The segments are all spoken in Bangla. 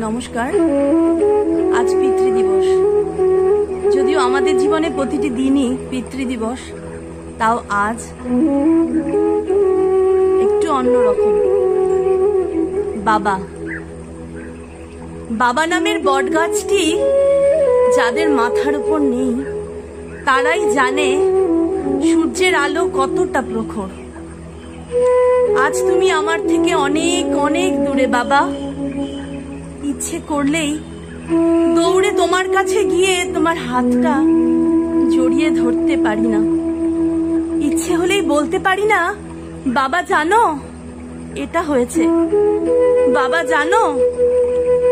নমস্কার। আজ পিতৃদিবস। যদিও আমাদের জীবনে প্রতিটি দিনই পিতৃদিবস, তাও আজ একটু অন্যরকম। বাবা। বাবা নামের বটগাছটি যাদের মাথার উপর নেই, তারাই জানে সূর্যের আলো কতটা প্রখর। আজ তুমি আমার থেকে অনেক অনেক দূরে, বাবা। ইচ্ছে করলেই দৌড়ে তোমার কাছে গিয়ে তোমার হাতটা জড়িয়ে ধরতে পারি না। ইচ্ছে হলেই বলতে পারি না, বাবা, জানো, এটা হয়েছে। বাবা, জানো,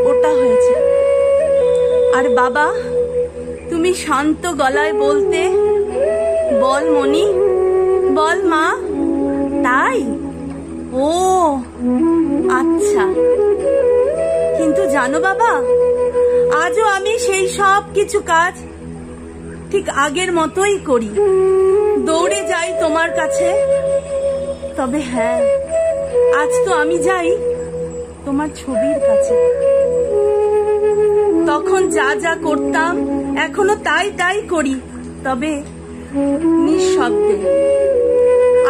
ওটা হয়েছে। আর বাবা, তুমি শান্ত গলায় বলতে, বল মনি বল, মা, তাই? ও আচ্ছা। জানো বাবা? আজও আমি সেই সব কিছু কাজ ঠিক আগের মতোই করি। দৌড়ে যাই তোমার কাছে। তবে হ্যাঁ আজ তো আমি যাই তোমার ছবির কাছে। তখন যা যা করতাম এখনও তাই তাই করি, তবে নিঃশব্দে।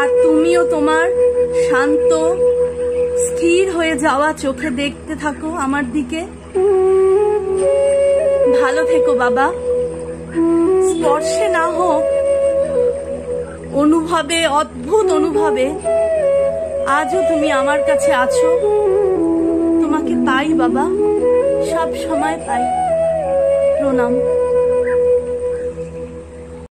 আর তুমিও তোমার শান্ত স্থির হয়ে যাওয়া, চোখে দেখতে থাকো আমার দিকে। ভালো থেকো, বাবা। স্পর্শে না হোক, অনুভবে, অদ্ভুত অনুভবে, আজও তুমি আমার কাছে আছো। তোমাকে পাই, বাবা। সব সময় পাই। প্রণাম।